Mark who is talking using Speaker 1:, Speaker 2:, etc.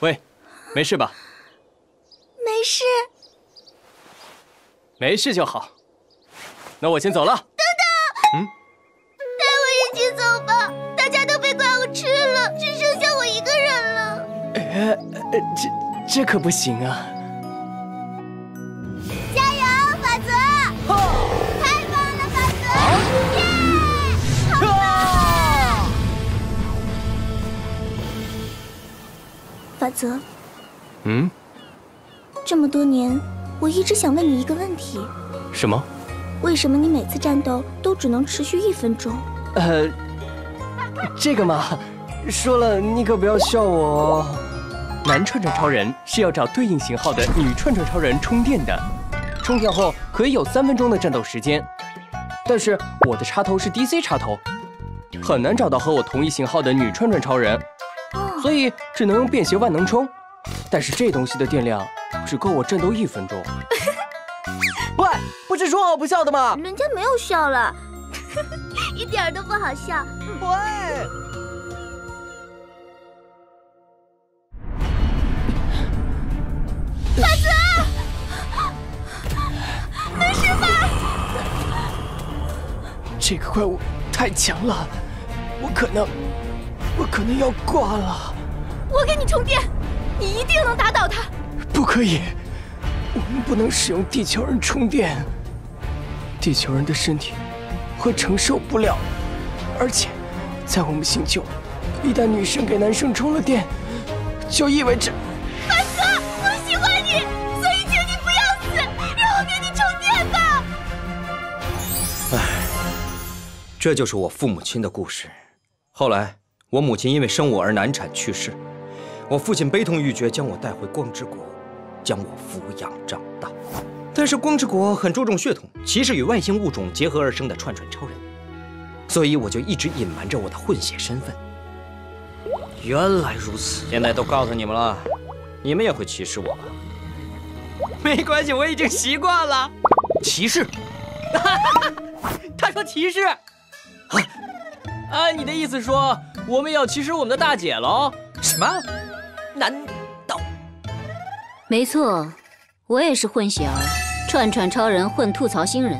Speaker 1: 喂，没事吧？
Speaker 2: 没事。
Speaker 1: 没事就好。那我先走了。等
Speaker 2: 等。嗯。带我一起走吧，大家都被怪物吃了，只剩下我一个人了。呃，
Speaker 1: 这这可不行啊。
Speaker 2: 法则。
Speaker 1: 嗯。
Speaker 2: 这么多年，我一直想问你一个问题。
Speaker 1: 什么？
Speaker 2: 为什么你每次战斗都只能持续一分钟？
Speaker 1: 呃，这个嘛，说了你可不要笑我哦。男串串超人是要找对应型号的女串串超人充电的，充电后可以有三分钟的战斗时间。但是我的插头是 DC 插头，很难找到和我同一型号的女串串超人，所以只能用便携万能充。但是这东西的电量。只够我战斗一分钟。喂，不是说好不笑的吗？
Speaker 2: 人家没有笑了，一点都不好笑。
Speaker 1: 喂，
Speaker 2: 法子，没事吧？
Speaker 1: 这个怪物太强了，我可能，我可能要挂了。
Speaker 2: 我给你充电，你一定能打倒他。
Speaker 1: 不可以，我们不能使用地球人充电。地球人的身体会承受不了，而且在我们星球，一旦女生给男生充了电，就意味着……
Speaker 2: 马哥，我喜欢你，所以请你不要死，让我给你充电吧。
Speaker 3: 唉，这就是我父母亲的故事。后来，我母亲因为生我而难产去世，我父亲悲痛欲绝，将我带回光之国。将我抚养长大，但是光之国很注重血统，歧视与外星物种结合而生的串串超人，所以我就一直隐瞒着我的混血身份。原来如此，现在都告诉你们了，你们也会歧视我吧？
Speaker 1: 没关系，我已经习惯了。
Speaker 3: 歧视？
Speaker 1: 他说歧视？啊，你的意思说我们要歧视我们的大姐喽？
Speaker 3: 什么？难道？
Speaker 4: 没错，我也是混血儿，串串超人混吐槽星人。